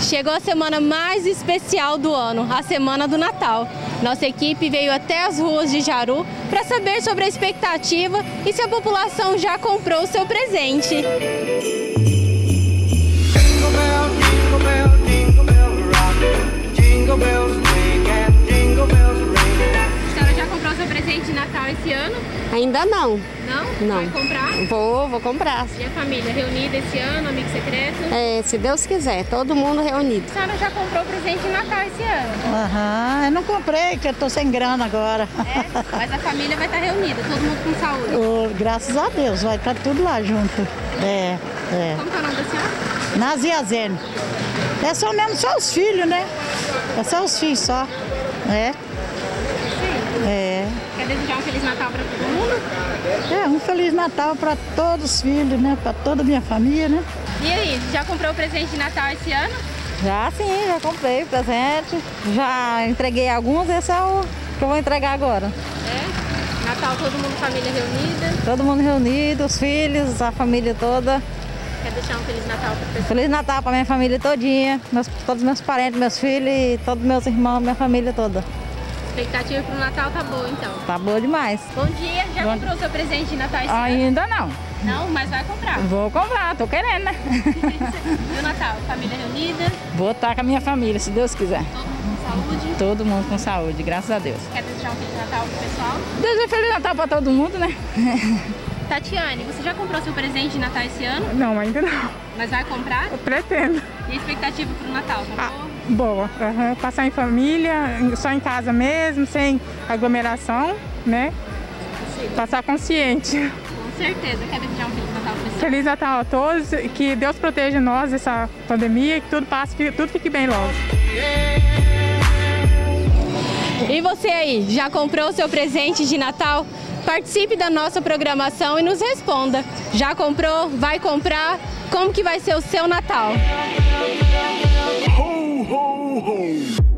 Chegou a semana mais especial do ano, a Semana do Natal. Nossa equipe veio até as ruas de Jaru para saber sobre a expectativa e se a população já comprou o seu presente. Ainda não. Não? Não. Vai comprar? Vou, vou comprar. E a família reunida esse ano, amigo secreto? É, se Deus quiser, todo mundo reunido. A senhora já comprou presente de Natal esse ano? Aham, eu não comprei, porque eu tô sem grana agora. É, mas a família vai estar reunida, todo mundo com saúde. Ô, graças a Deus, vai estar tudo lá junto. É, é. Como que é o nome da senhora? Naziazene. É só mesmo só os filhos, né? É só os filhos só. É, desejar um Feliz Natal para todo mundo? É, um Feliz Natal para todos os filhos, né? Para toda a minha família, né? E aí, já comprou o presente de Natal esse ano? Já sim, já comprei presente, já entreguei alguns, esse é o que eu vou entregar agora. É. Natal, todo mundo, família reunida. Todo mundo reunido, os filhos, a família toda. Quer deixar um Feliz Natal para pessoa? Feliz Natal para minha família todinha, meus, todos meus parentes, meus filhos, todos meus irmãos, minha família toda. Expectativa para o Natal tá boa, então. Tá boa demais. Bom dia, já comprou seu presente de Natal esse ano? Ainda não. Não, mas vai comprar. Vou comprar, tô querendo, né? e o Natal, família reunida, Vou estar com a minha família, se Deus quiser. todo mundo com saúde. Todo mundo com saúde, graças a Deus. Quer desejar um Feliz Natal pro pessoal? Desejo Feliz Natal para todo mundo, né? Tatiane, você já comprou seu presente de Natal esse ano? Não, ainda não. Mas vai comprar? Pretendo. E a expectativa pro Natal? Comprou? Boa. aham. Passar em família, só em casa mesmo, sem aglomeração, né? Passar consciente. Com certeza. Quer desejar um Feliz Natal pessoal? Feliz Natal a todos, que Deus proteja nós dessa pandemia e que tudo passe, que tudo fique bem logo. E você aí, já comprou seu presente de Natal? Participe da nossa programação e nos responda. Já comprou? Vai comprar? Como que vai ser o seu Natal? Ho, ho, ho.